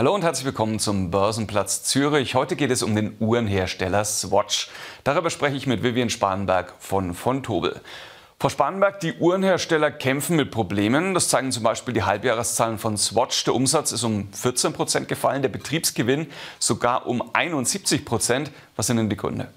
Hallo und herzlich willkommen zum Börsenplatz Zürich. Heute geht es um den Uhrenhersteller Swatch. Darüber spreche ich mit Vivian Spanenberg von von Tobel. Frau Spanenberg, die Uhrenhersteller kämpfen mit Problemen. Das zeigen zum Beispiel die Halbjahreszahlen von Swatch. Der Umsatz ist um 14 Prozent gefallen, der Betriebsgewinn sogar um 71 Prozent. Was sind denn die Gründe?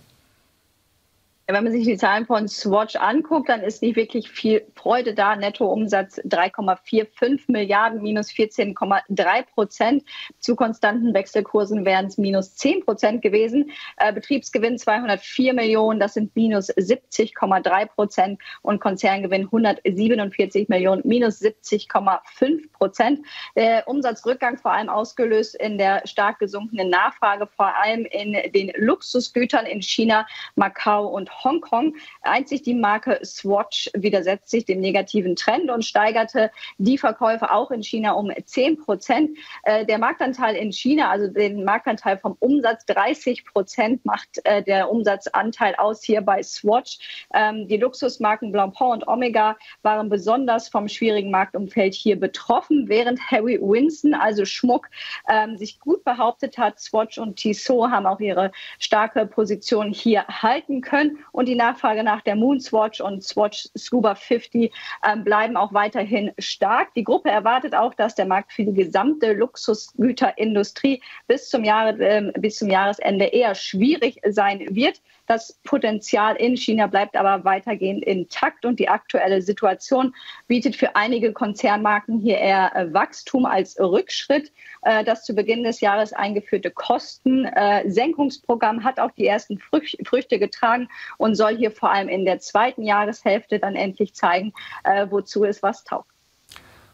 Wenn man sich die Zahlen von Swatch anguckt, dann ist nicht wirklich viel Freude da. Nettoumsatz 3,45 Milliarden, minus 14,3 Prozent. Zu konstanten Wechselkursen wären es minus 10 Prozent gewesen. Äh, Betriebsgewinn 204 Millionen, das sind minus 70,3 Prozent. Und Konzerngewinn 147 Millionen, minus 70,5 Prozent. Der Umsatzrückgang vor allem ausgelöst in der stark gesunkenen Nachfrage, vor allem in den Luxusgütern in China, Macau und Hongkong. Einzig die Marke Swatch widersetzt sich dem negativen Trend und steigerte die Verkäufe auch in China um 10 Prozent. Äh, der Marktanteil in China, also den Marktanteil vom Umsatz, 30 Prozent macht äh, der Umsatzanteil aus hier bei Swatch. Ähm, die Luxusmarken Blancpain und Omega waren besonders vom schwierigen Marktumfeld hier betroffen, während Harry Winston, also Schmuck, ähm, sich gut behauptet hat. Swatch und Tissot haben auch ihre starke Position hier halten können und die Nachfrage nach der Moonswatch und Swatch Scuba 50 ähm, bleiben auch weiterhin stark. Die Gruppe erwartet auch, dass der Markt für die gesamte Luxusgüterindustrie bis zum, Jahre, äh, bis zum Jahresende eher schwierig sein wird. Das Potenzial in China bleibt aber weitergehend intakt und die aktuelle Situation bietet für einige Konzernmarken hier eher äh, Wachstum als Rückschritt. Äh, das zu Beginn des Jahres eingeführte Kostensenkungsprogramm hat auch die ersten Früchte getragen und soll hier vor allem in der zweiten Jahreshälfte dann endlich zeigen, äh, wozu es was taugt.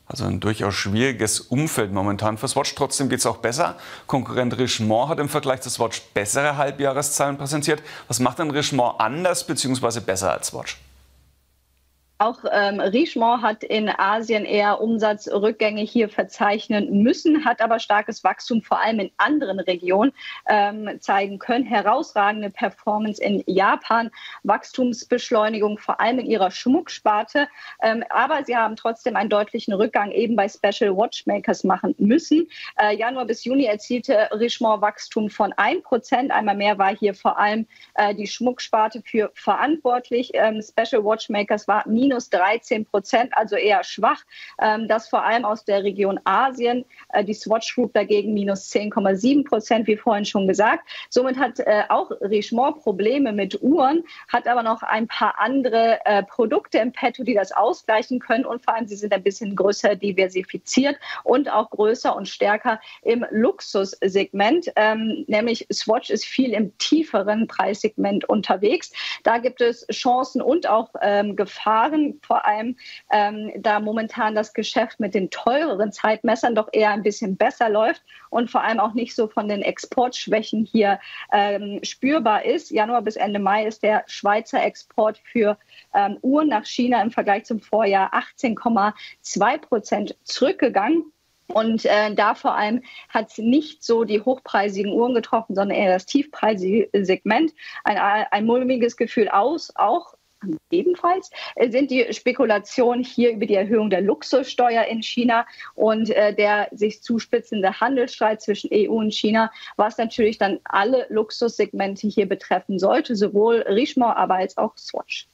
Also ein durchaus schwieriges Umfeld momentan für Swatch. Trotzdem geht es auch besser. Konkurrent Richemont hat im Vergleich zu Swatch bessere Halbjahreszahlen präsentiert. Was macht denn Richemont anders bzw. besser als Swatch? Auch ähm, Richemont hat in Asien eher Umsatzrückgänge hier verzeichnen müssen, hat aber starkes Wachstum vor allem in anderen Regionen ähm, zeigen können. Herausragende Performance in Japan, Wachstumsbeschleunigung vor allem in ihrer Schmucksparte. Ähm, aber sie haben trotzdem einen deutlichen Rückgang eben bei Special Watchmakers machen müssen. Äh, Januar bis Juni erzielte Richemont Wachstum von 1%. Einmal mehr war hier vor allem äh, die Schmucksparte für verantwortlich. Ähm, Special Watchmakers war minus minus 13 Prozent, also eher schwach. Ähm, das vor allem aus der Region Asien. Äh, die Swatch Group dagegen minus 10,7 Prozent, wie vorhin schon gesagt. Somit hat äh, auch Richemont Probleme mit Uhren, hat aber noch ein paar andere äh, Produkte im Petto, die das ausgleichen können. Und vor allem, sie sind ein bisschen größer diversifiziert und auch größer und stärker im Luxussegment. Ähm, nämlich Swatch ist viel im tieferen Preissegment unterwegs. Da gibt es Chancen und auch ähm, Gefahren Jahren, vor allem ähm, da momentan das Geschäft mit den teureren Zeitmessern doch eher ein bisschen besser läuft und vor allem auch nicht so von den Exportschwächen hier ähm, spürbar ist. Januar bis Ende Mai ist der Schweizer Export für ähm, Uhren nach China im Vergleich zum Vorjahr 18,2 Prozent zurückgegangen. Und äh, da vor allem hat es nicht so die hochpreisigen Uhren getroffen, sondern eher das tiefpreisige Segment. Ein, ein mulmiges Gefühl aus, auch Ebenfalls äh, sind die Spekulationen hier über die Erhöhung der Luxussteuer in China und äh, der sich zuspitzende Handelsstreit zwischen EU und China, was natürlich dann alle Luxussegmente hier betreffen sollte, sowohl Richemont, aber als auch Swatch.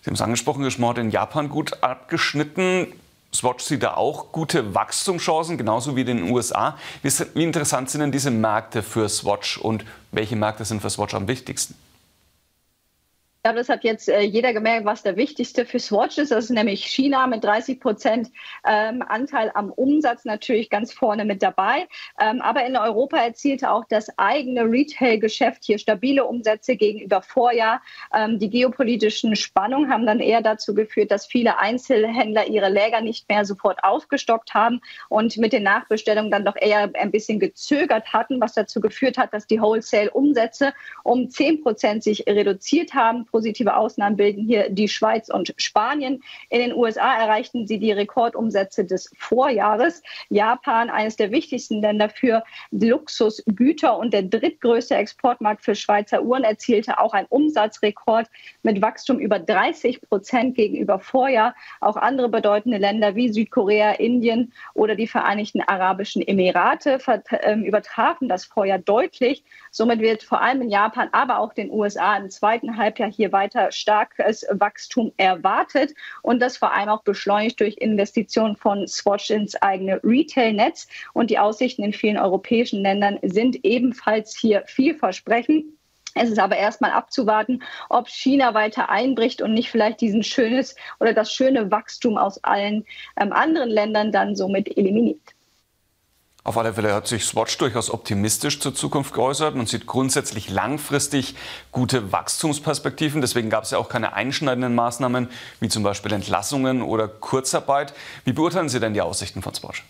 Sie haben es angesprochen, Richemont in Japan gut abgeschnitten. Swatch sieht da auch gute Wachstumschancen, genauso wie in den USA. Wie interessant sind denn diese Märkte für Swatch und welche Märkte sind für Swatch am wichtigsten? Ich glaube, das hat jetzt äh, jeder gemerkt, was der wichtigste für Swatch ist. Das ist nämlich China mit 30 Prozent ähm, Anteil am Umsatz natürlich ganz vorne mit dabei. Ähm, aber in Europa erzielte auch das eigene Retail-Geschäft hier stabile Umsätze gegenüber Vorjahr. Ähm, die geopolitischen Spannungen haben dann eher dazu geführt, dass viele Einzelhändler ihre Läger nicht mehr sofort aufgestockt haben und mit den Nachbestellungen dann doch eher ein bisschen gezögert hatten, was dazu geführt hat, dass die Wholesale-Umsätze um 10 Prozent sich reduziert haben positive Ausnahmen bilden hier die Schweiz und Spanien. In den USA erreichten sie die Rekordumsätze des Vorjahres. Japan, eines der wichtigsten Länder für Luxusgüter und der drittgrößte Exportmarkt für Schweizer Uhren, erzielte auch einen Umsatzrekord mit Wachstum über 30 Prozent gegenüber Vorjahr. Auch andere bedeutende Länder wie Südkorea, Indien oder die Vereinigten Arabischen Emirate ähm, übertrafen das Vorjahr deutlich. Somit wird vor allem in Japan, aber auch den USA im zweiten Halbjahr hier weiter starkes Wachstum erwartet und das vor allem auch beschleunigt durch Investitionen von Swatch ins eigene Retail-Netz. Und die Aussichten in vielen europäischen Ländern sind ebenfalls hier vielversprechend. Es ist aber erstmal abzuwarten, ob China weiter einbricht und nicht vielleicht diesen schönes oder das schöne Wachstum aus allen ähm, anderen Ländern dann somit eliminiert. Auf alle Fälle hat sich Swatch durchaus optimistisch zur Zukunft geäußert und sieht grundsätzlich langfristig gute Wachstumsperspektiven. Deswegen gab es ja auch keine einschneidenden Maßnahmen wie zum Beispiel Entlassungen oder Kurzarbeit. Wie beurteilen Sie denn die Aussichten von Swatch?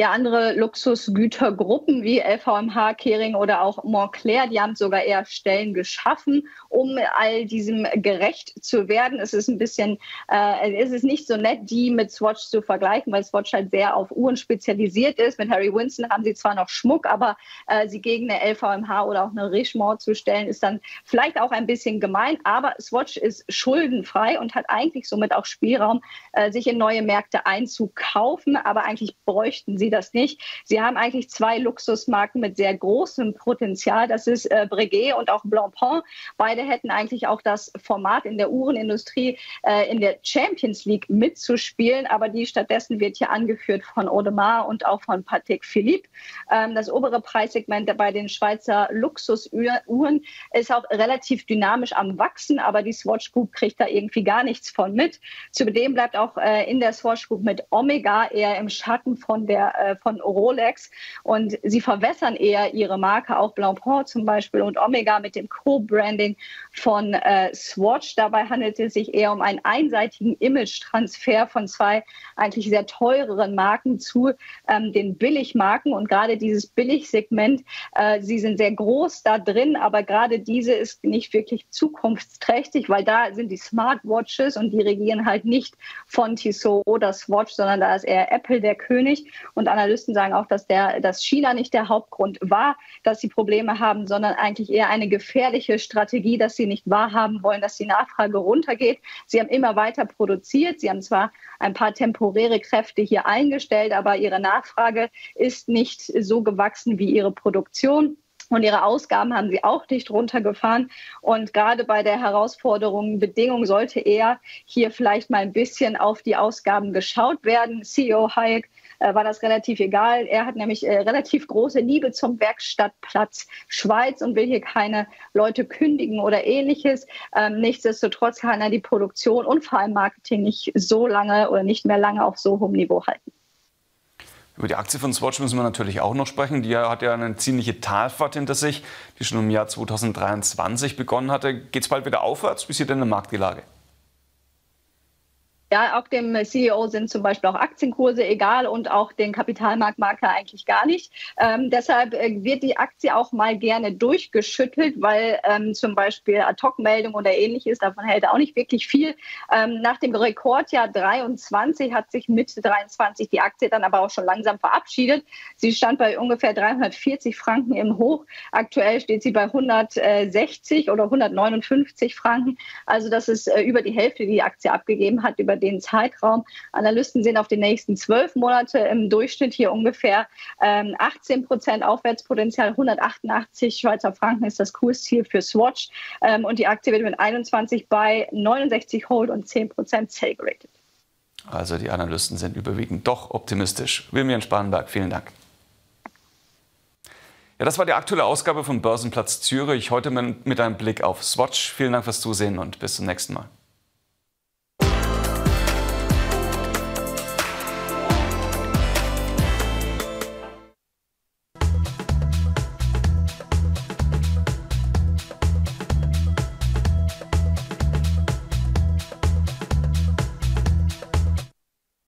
Ja, andere Luxusgütergruppen wie LVMH, Kering oder auch Montclair, die haben sogar eher Stellen geschaffen, um all diesem gerecht zu werden. Es ist ein bisschen, äh, es ist nicht so nett, die mit Swatch zu vergleichen, weil Swatch halt sehr auf Uhren spezialisiert ist. Mit Harry Winston haben sie zwar noch Schmuck, aber äh, sie gegen eine LVMH oder auch eine Richemont zu stellen, ist dann vielleicht auch ein bisschen gemein. Aber Swatch ist schuldenfrei und hat eigentlich somit auch Spielraum, äh, sich in neue Märkte einzukaufen. Aber eigentlich bräuchten sie sie das nicht. Sie haben eigentlich zwei Luxusmarken mit sehr großem Potenzial. Das ist äh, Breguet und auch Blancpain. Beide hätten eigentlich auch das Format in der Uhrenindustrie äh, in der Champions League mitzuspielen, aber die stattdessen wird hier angeführt von Audemars und auch von Patek Philippe. Ähm, das obere Preissegment bei den Schweizer Luxusuhren ist auch relativ dynamisch am Wachsen, aber die Swatch Group kriegt da irgendwie gar nichts von mit. Zudem bleibt auch äh, in der Swatch Group mit Omega eher im Schatten von der äh, von Rolex. Und sie verwässern eher ihre Marke, auch Blancpain zum Beispiel und Omega mit dem Co-Branding von äh, Swatch. Dabei handelt es sich eher um einen einseitigen Image-Transfer von zwei eigentlich sehr teureren Marken zu ähm, den Billigmarken. Und gerade dieses Billigsegment, äh, sie sind sehr groß da drin, aber gerade diese ist nicht wirklich zukunftsträchtig, weil da sind die Smartwatches und die regieren halt nicht von Tissot oder Swatch, sondern da ist eher Apple der König. Und Analysten sagen auch, dass, der, dass China nicht der Hauptgrund war, dass sie Probleme haben, sondern eigentlich eher eine gefährliche Strategie, dass sie nicht wahrhaben wollen, dass die Nachfrage runtergeht. Sie haben immer weiter produziert. Sie haben zwar ein paar temporäre Kräfte hier eingestellt, aber ihre Nachfrage ist nicht so gewachsen wie ihre Produktion. Und ihre Ausgaben haben sie auch nicht runtergefahren. Und gerade bei der Herausforderung Bedingung sollte eher hier vielleicht mal ein bisschen auf die Ausgaben geschaut werden. CEO Hayek äh, war das relativ egal. Er hat nämlich äh, relativ große Liebe zum Werkstattplatz Schweiz und will hier keine Leute kündigen oder ähnliches. Ähm, nichtsdestotrotz kann er die Produktion und vor allem Marketing nicht so lange oder nicht mehr lange auf so hohem Niveau halten. Über die Aktie von Swatch müssen wir natürlich auch noch sprechen. Die hat ja eine ziemliche Talfahrt hinter sich, die schon im Jahr 2023 begonnen hatte. Geht es bald wieder aufwärts? Wie sieht denn der Markt die Lage? Ja, auch dem CEO sind zum Beispiel auch Aktienkurse egal und auch den Kapitalmarktmakler eigentlich gar nicht. Ähm, deshalb äh, wird die Aktie auch mal gerne durchgeschüttelt, weil ähm, zum Beispiel Ad-Hoc-Meldung oder ähnliches, davon hält er auch nicht wirklich viel. Ähm, nach dem Rekordjahr 23 hat sich Mitte 23 die Aktie dann aber auch schon langsam verabschiedet. Sie stand bei ungefähr 340 Franken im Hoch. Aktuell steht sie bei 160 oder 159 Franken. Also das ist äh, über die Hälfte, die die Aktie abgegeben hat, über den Zeitraum. Analysten sehen auf die nächsten zwölf Monate im Durchschnitt hier ungefähr ähm, 18 Prozent Aufwärtspotenzial. 188 Schweizer Franken ist das Kursziel für Swatch. Ähm, und die Aktie wird mit 21 bei 69 Hold und 10 Prozent Sale geratet. Also die Analysten sind überwiegend doch optimistisch. Wilmian Spanenberg, vielen Dank. Ja, das war die aktuelle Ausgabe von Börsenplatz Zürich. Heute mit einem Blick auf Swatch. Vielen Dank fürs Zusehen und bis zum nächsten Mal.